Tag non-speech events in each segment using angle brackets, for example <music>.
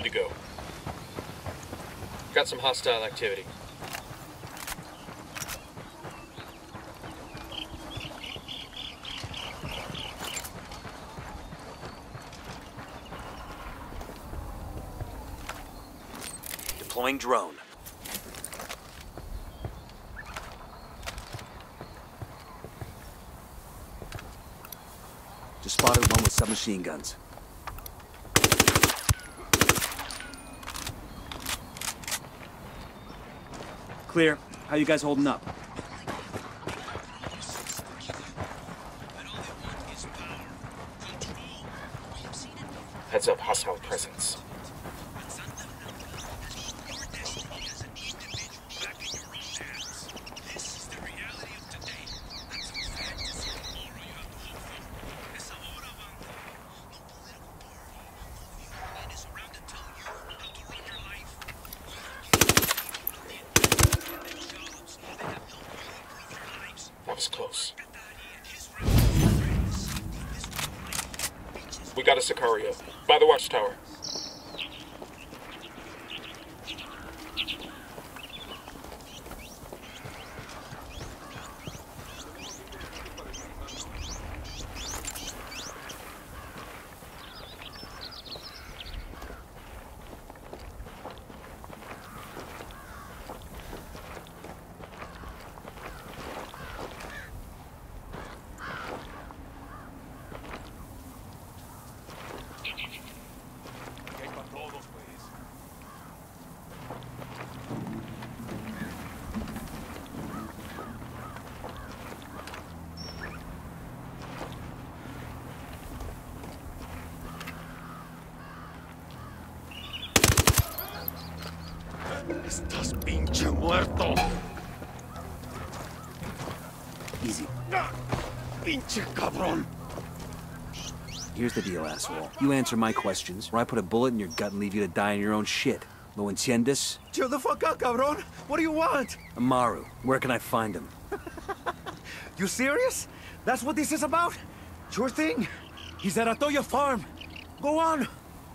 good to go. Got some hostile activity. Deploying drone. Just spotted one with submachine guns. Clear. How you guys holding up? Heads up, hostile presence. That was close. We got a Sicario. By the watchtower. Easy. Pinche cabrón. Here's the deal, asshole. You answer my questions, or I put a bullet in your gut and leave you to die in your own shit. Lo entiendes? Chill the fuck out, cabrón. What do you want? Amaru, where can I find him? <laughs> You serious? That's what this is about? Sure thing. He's at Atoya Farm. Go on.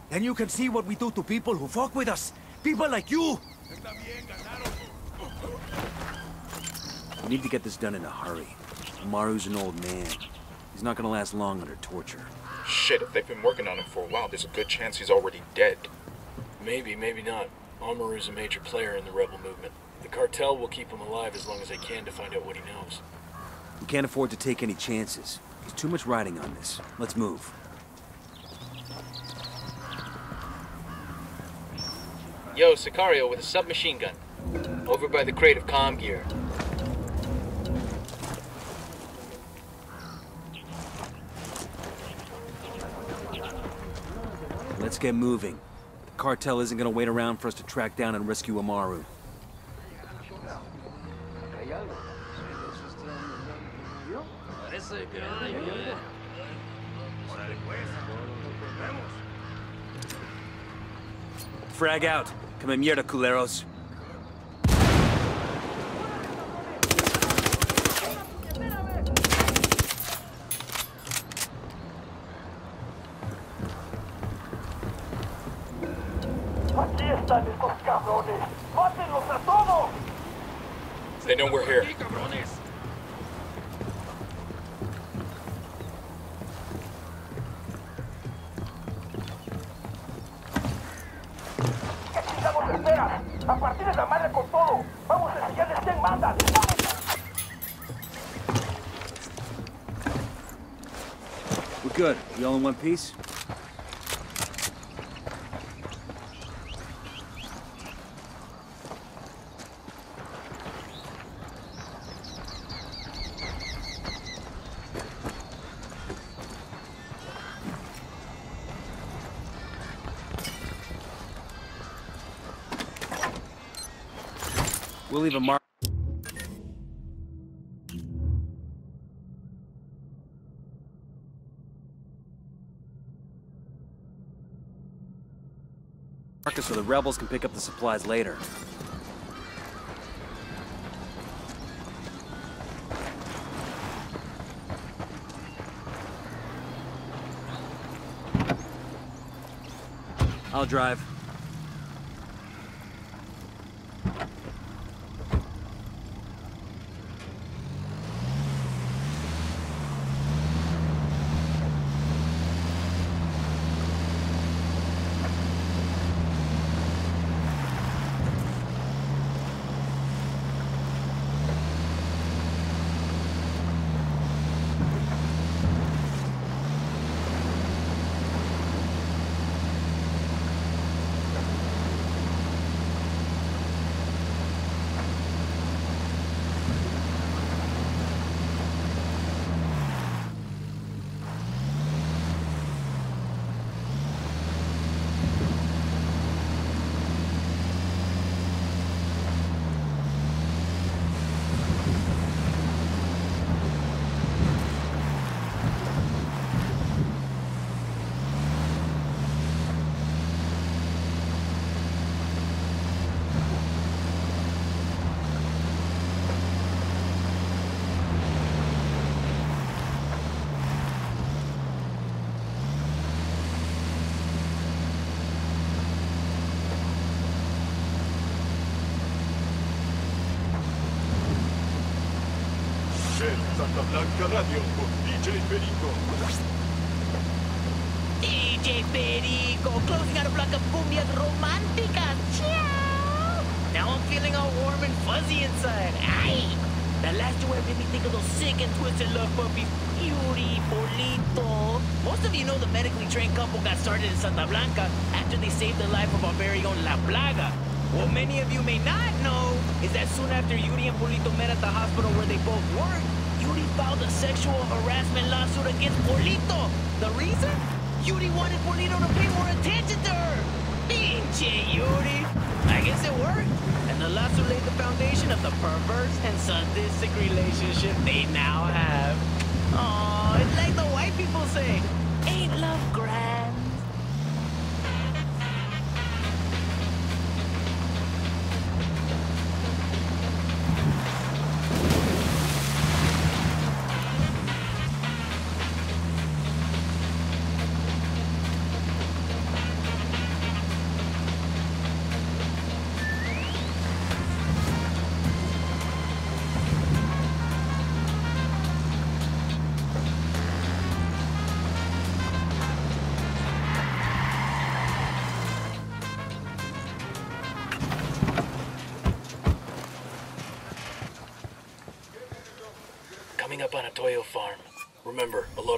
Then you can see what we do to people who fuck with us. People like you. We need to get this done in a hurry. Amaru's an old man. He's not gonna last long under torture. Shit, if they've been working on him for a while, there's a good chance he's already dead. Maybe, maybe not. Amaru's a major player in the rebel movement. The cartel will keep him alive as long as they can to find out what he knows. We can't afford to take any chances. There's too much riding on this. Let's move. Yo, Sicario with a submachine gun. Over by the crate of comm gear. Get moving. The cartel isn't gonna wait around for us to track down and rescue Amaru. Frag out. Come mierda, culeros. Aquí están estos cabrones. ¡Mátenlos a todos! They know we're here. ¿Qué chingados esperas? A partir de la madre con todo. Vamos a enseñarles quién manda. We're good. We all in one piece? We'll leave a mark. Marcus so the rebels can pick up the supplies later. I'll drive. Santa Blanca Radio con DJ Perico. DJ Perico, closing out a block of cumbias románticas. Ciao. Now I'm feeling all warm and fuzzy inside. Aye. That last duet made me think of those sick and twisted love puppies. Yuri, Polito. Most of you know the medically trained couple got started in Santa Blanca after they saved the life of our very own La Plaga. What many of you may not know is that soon after Yuri and Polito met at the hospital where they both worked, Yuri filed a sexual harassment lawsuit against Polito. The reason? Yuri wanted Polito to pay more attention to her. Pinche Yuri. I guess it worked. And the lawsuit laid the foundation of the perverse and sadistic relationship they now have. Oh, it's like the white people say, ain't love grand?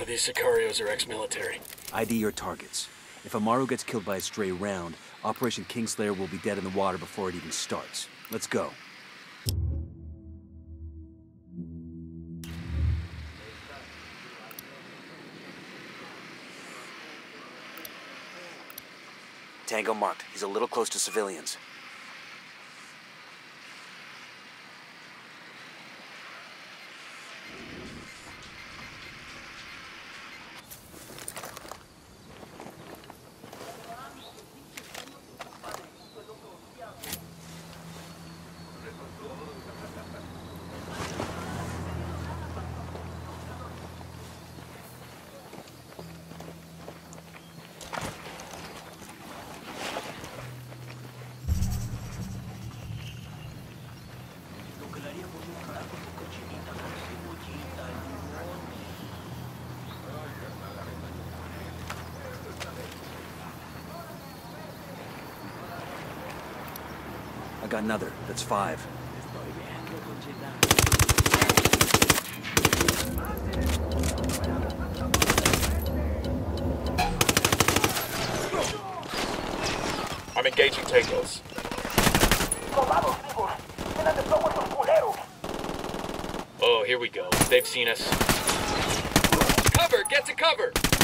Of these Sicarios are ex-military. ID your targets. If Amaru gets killed by a stray round, Operation Kingslayer will be dead in the water before it even starts. Let's go. Tango marked. He's a little close to civilians. Got another. That's five. I'm engaging culeros. Oh, here we go. They've seen us. Cover! Get to cover!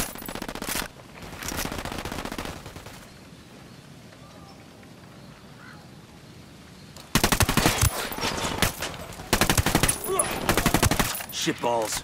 Shitballs.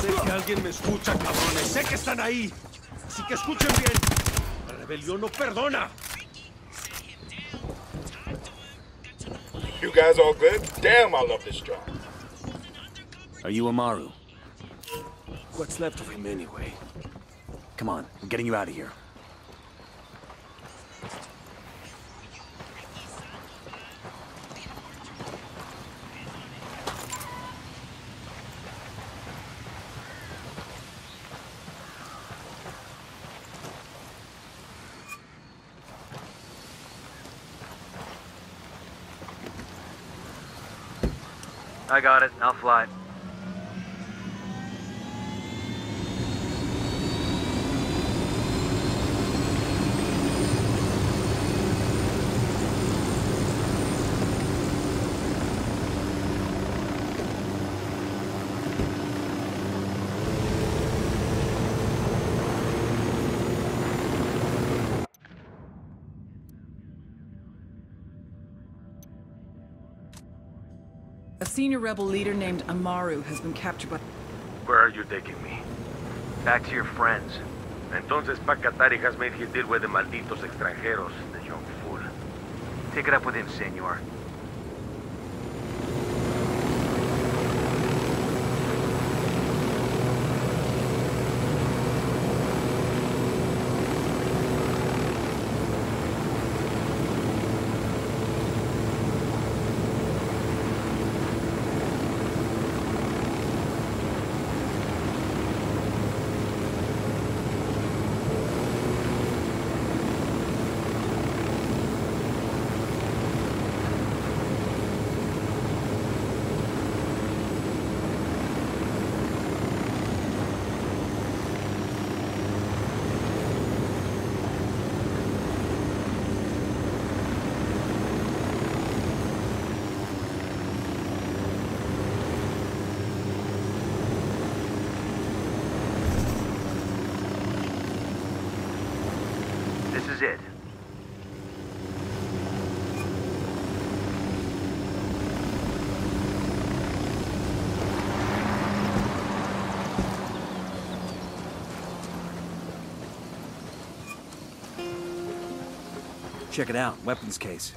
Sé que alguien me escucha, cabrones. Sé que están ahí. Así que escuchen bien. La rebelión no perdona. You guys all good? Damn, I love this job. Are you Amaru? What's left of him anyway? Come on, I'm getting you out of here. I got it. I'll fly. Senior rebel leader named Amaru has been captured by... Where are you taking me? Back to your friends. Entonces Pac Katari has made his deal with the malditos extranjeros, the young fool. Take it up with him, senor. This is it. Check it out, weapons case.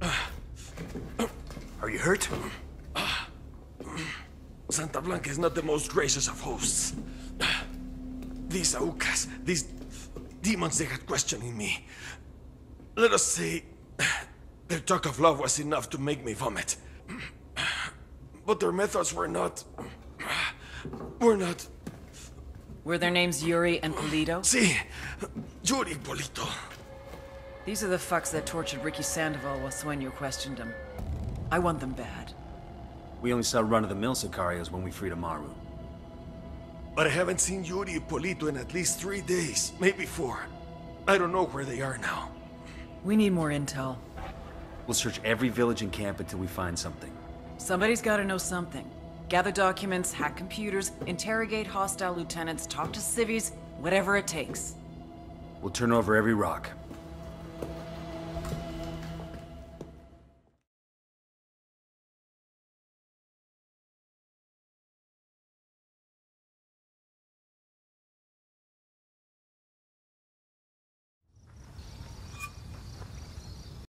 <sighs> Are you hurt? <sighs> Santa Blanca is not the most gracious of hosts. <sighs> These Aucas, these demons they had questioning me. Let us say, their talk of love was enough to make me vomit. But their methods were not. were not. Were their names Yuri and Polito? See, Yuri Polito. These are the fucks that tortured Ricky Sandoval while Sueño questioned him. I want them bad. We only saw run-of-the-mill Sicarios when we freed Amaru. But I haven't seen Yuri and Polito in at least three days, maybe four. I don't know where they are now. We need more intel. We'll search every village and camp until we find something. Somebody's gotta know something. Gather documents, hack computers, interrogate hostile lieutenants, talk to civies, whatever it takes. We'll turn over every rock.